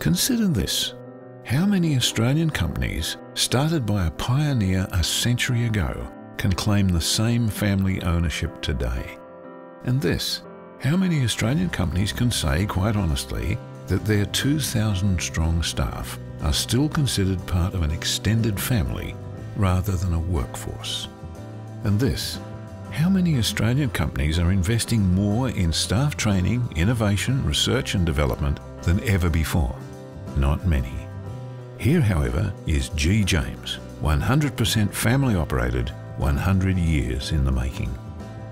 Consider this. How many Australian companies, started by a pioneer a century ago, can claim the same family ownership today? And this, how many Australian companies can say quite honestly that their 2,000 strong staff are still considered part of an extended family rather than a workforce? And this, how many Australian companies are investing more in staff training, innovation, research and development than ever before? Not many. Here, however, is G. James, 100% family operated, 100 years in the making.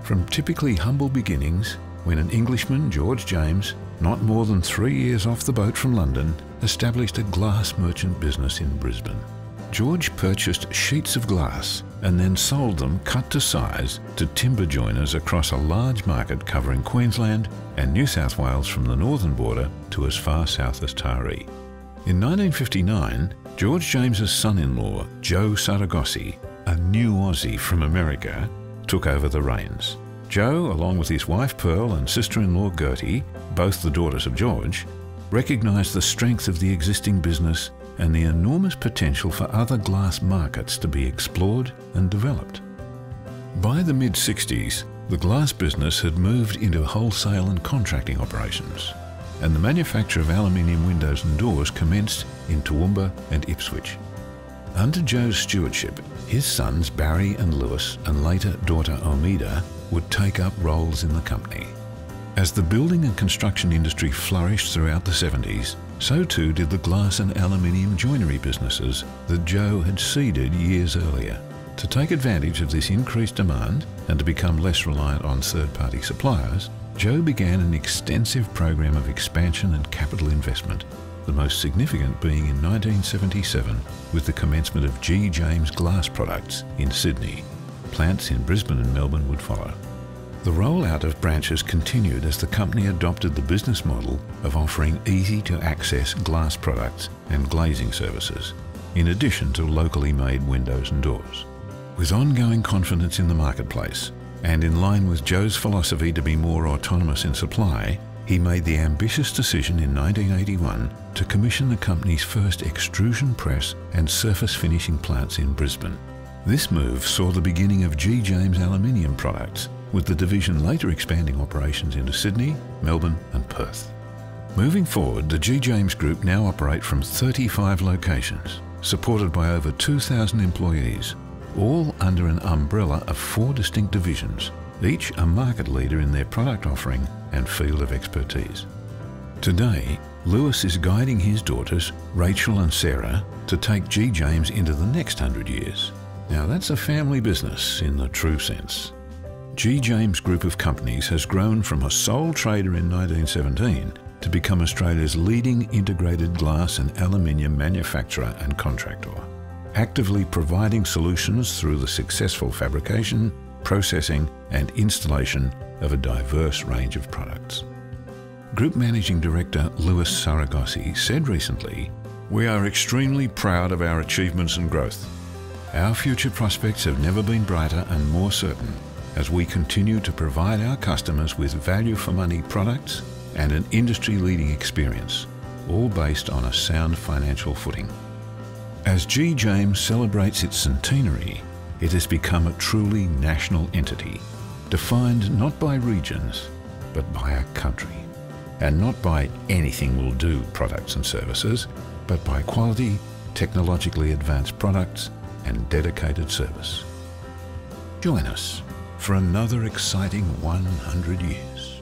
From typically humble beginnings, when an Englishman, George James, not more than three years off the boat from London, established a glass merchant business in Brisbane. George purchased sheets of glass and then sold them cut to size to timber joiners across a large market covering Queensland and New South Wales from the northern border to as far south as Taree. In 1959, George James's son-in-law, Joe Saragossi, a new Aussie from America, took over the reins. Joe, along with his wife Pearl and sister-in-law Gertie, both the daughters of George, recognised the strength of the existing business and the enormous potential for other glass markets to be explored and developed. By the mid-60s, the glass business had moved into wholesale and contracting operations, and the manufacture of aluminium windows and doors commenced in Toowoomba and Ipswich. Under Joe's stewardship, his sons Barry and Lewis and later daughter Omida would take up roles in the company. As the building and construction industry flourished throughout the 70s, so too did the glass and aluminium joinery businesses that Joe had seeded years earlier. To take advantage of this increased demand and to become less reliant on third-party suppliers, Joe began an extensive program of expansion and capital investment, the most significant being in 1977 with the commencement of G. James Glass Products in Sydney. Plants in Brisbane and Melbourne would follow. The rollout of branches continued as the company adopted the business model of offering easy-to-access glass products and glazing services, in addition to locally made windows and doors. With ongoing confidence in the marketplace, and in line with Joe's philosophy to be more autonomous in supply, he made the ambitious decision in 1981 to commission the company's first extrusion press and surface finishing plants in Brisbane. This move saw the beginning of G. James Aluminium Products, with the division later expanding operations into Sydney, Melbourne and Perth. Moving forward, the G. James Group now operate from 35 locations, supported by over 2,000 employees, all under an umbrella of four distinct divisions, each a market leader in their product offering and field of expertise. Today, Lewis is guiding his daughters, Rachel and Sarah, to take G. James into the next hundred years. Now that's a family business in the true sense. G. James Group of Companies has grown from a sole trader in 1917 to become Australia's leading integrated glass and aluminium manufacturer and contractor, actively providing solutions through the successful fabrication, processing and installation of a diverse range of products. Group Managing Director Lewis Saragossi said recently, We are extremely proud of our achievements and growth. Our future prospects have never been brighter and more certain as we continue to provide our customers with value for money products and an industry-leading experience, all based on a sound financial footing. As G. James celebrates its centenary, it has become a truly national entity, defined not by regions, but by a country. And not by anything will do products and services, but by quality, technologically advanced products and dedicated service. Join us for another exciting 100 years.